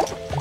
you